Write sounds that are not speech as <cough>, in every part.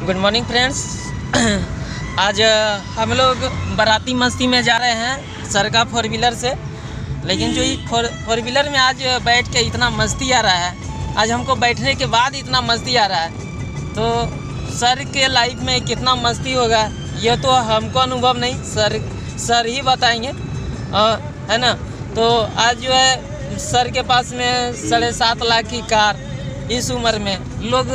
Good morning friends. <clears throat> आज हम लोग बाराती मस्ती में जा रहे हैं सर का फोर व्हीलर से। लेकिन जो ये फोर फोर व्हीलर में आज बैठ के इतना मस्ती आ रहा है आज हमको बैठने के बाद इतना मस्ती आ रहा है। तो सर के लाइफ में कितना मस्ती होगा ये तो हमको अनुभव नहीं सर सर ही बताएँगे। अ, है ना? तो आज जो है सर के पास में साढ़े सात लाख की कार इस उम्र में। लोग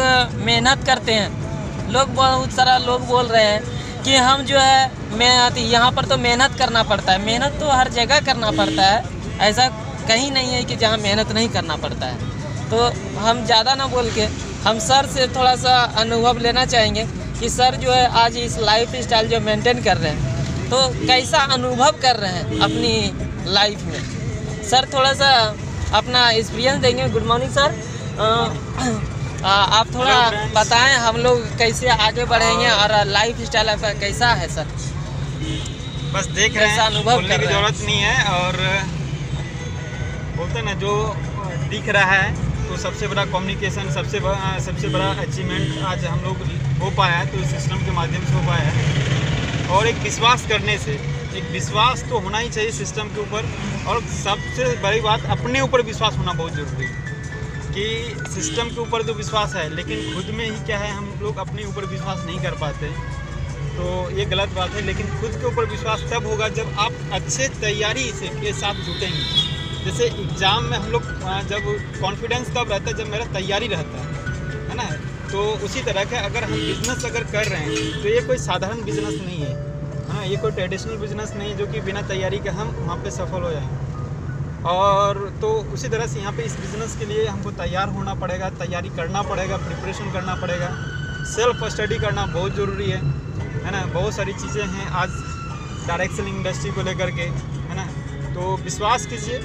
मेहनत करते हैं। लोग बहुत सारा लोग बोल रहे हैं कि हम जो है मेहनत यहाँ पर तो मेहनत करना पड़ता है। मेहनत तो हर जगह करना पड़ता है। ऐसा कहीं नहीं है कि जहाँ मेहनत नहीं करना पड़ता है। तो हम ज़्यादा ना बोल के हम सर से थोड़ा सा अनुभव लेना चाहेंगे कि सर जो है आज इस लाइफ स्टाइल जो मेंटेन कर रहे हैं तो कैसा अनुभव कर रहे हैं अपनी लाइफ में? सर थोड़ा सा अपना एक्सपीरियंस देंगे। गुड मॉर्निंग सर अ, आप थोड़ा बताएँ हम लोग कैसे आगे बढ़ेंगे और लाइफ स्टाइल आपका कैसा है सर? बस देख रहे हैं अनुभव बोलने की ज़रूरत नहीं है और बोलते ना जो दिख रहा है तो सबसे बड़ा कम्युनिकेशन सबसे बड़ा सबसे बड़ा अचीवमेंट आज हम लोग हो पाया है तो इस सिस्टम के माध्यम से हो पाया है। और एक विश्वास करने से एक विश्वास तो होना ही चाहिए सिस्टम के ऊपर और सबसे बड़ी बात अपने ऊपर विश्वास होना बहुत ज़रूरी है। कि सिस्टम के ऊपर तो विश्वास है, लेकिन खुद में ही क्या है, हम लोग अपने ऊपर विश्वास नहीं कर पाते। तो ये गलत बात है, लेकिन खुद के ऊपर विश्वास तब होगा जब आप अच्छे तैयारी से, के साथ जुटेंगे। जैसे एग्ज़ाम में हम लोग जब कॉन्फिडेंस तब रहता है जब मेरा तैयारी रहता है है ना? तो उसी तरह का अगर हम बिज़नेस अगर कर रहे हैं तो ये कोई साधारण बिज़नेस नहीं है। है, ये कोई ट्रेडिशनल बिज़नेस नहीं जो कि बिना तैयारी के हम वहाँ पे सफल हो जाएँगे और तो उसी तरह से यहाँ पे इस बिज़नेस के लिए हमको तैयार होना पड़ेगा तैयारी करना पड़ेगा प्रिपरेशन करना पड़ेगा। सेल्फ स्टडी करना बहुत ज़रूरी है है ना? बहुत सारी चीज़ें हैं आज डायरेक्ट सेलिंग इंडस्ट्री को लेकर के है ना? तो विश्वास कीजिए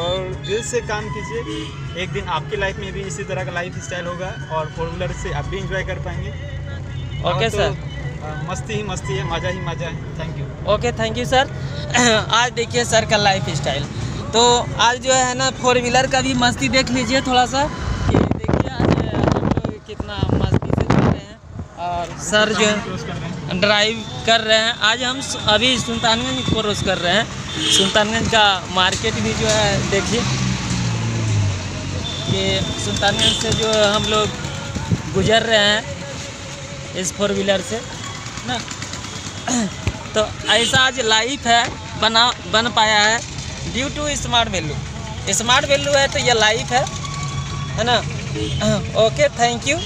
और दिल से काम कीजिए। एक दिन आपकी लाइफ में भी इसी तरह का लाइफ स्टाइल होगा और फोर व्हीलर से आप भी इंजॉय कर पाएँगे। और ओके तो, सर मस्ती ही मस्ती है मज़ा ही मज़ा है। Thank you okay thank you sir आज देखिए सर का लाइफ स्टाइल तो आज जो है ना फोर व्हीलर का भी मस्ती देख लीजिए थोड़ा सा कि देखिए आज हम लोग कितना मस्ती से जा रहे हैं और सर जो हैं ड्राइव कर रहे हैं। आज हम अभी सुल्तानगंज क्रॉस कर रहे हैं। सुल्तानगंज का मार्केट भी जो है देखिए। कि सुल्तानगंज से जो हम लोग गुजर रहे हैं इस फोर व्हीलर से, ना? <clears throat> तो ऐसा आज लाइफ है, बना, बन पाया है। Due to smart value smart value है तो ये लाइफ है है ना? Okay thank you